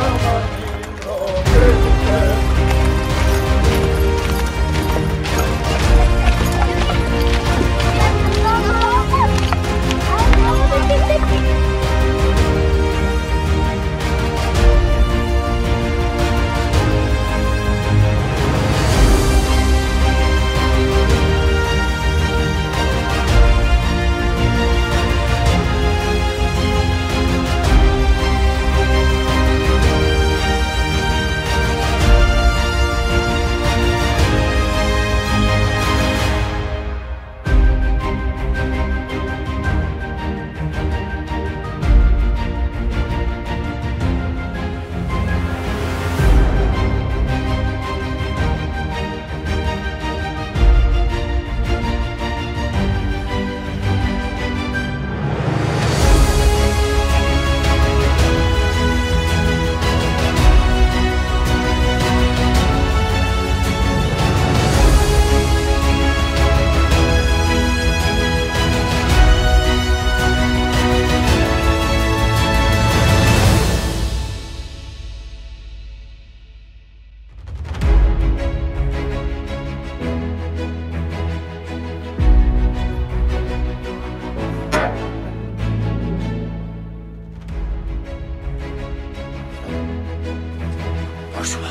Lord. Joshua.